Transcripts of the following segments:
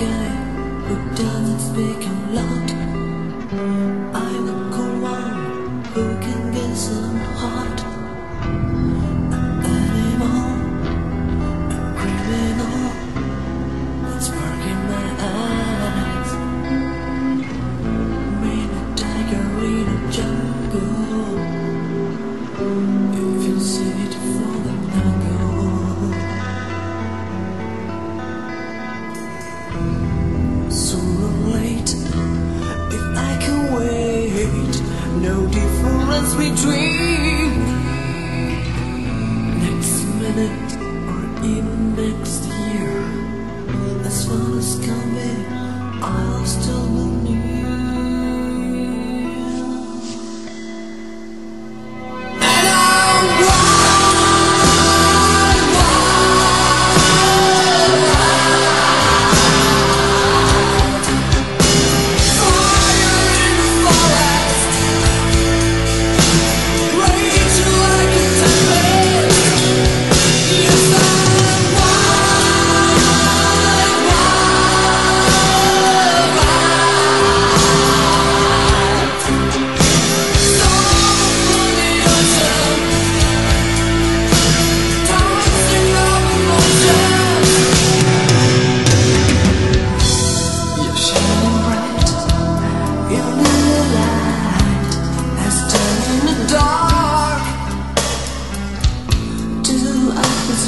guy who doesn't speak a lot. I'm a cool one who can get some heart. as we dream. Next minute or even next year, as far as can be, I'll still.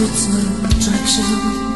tutmayacak canım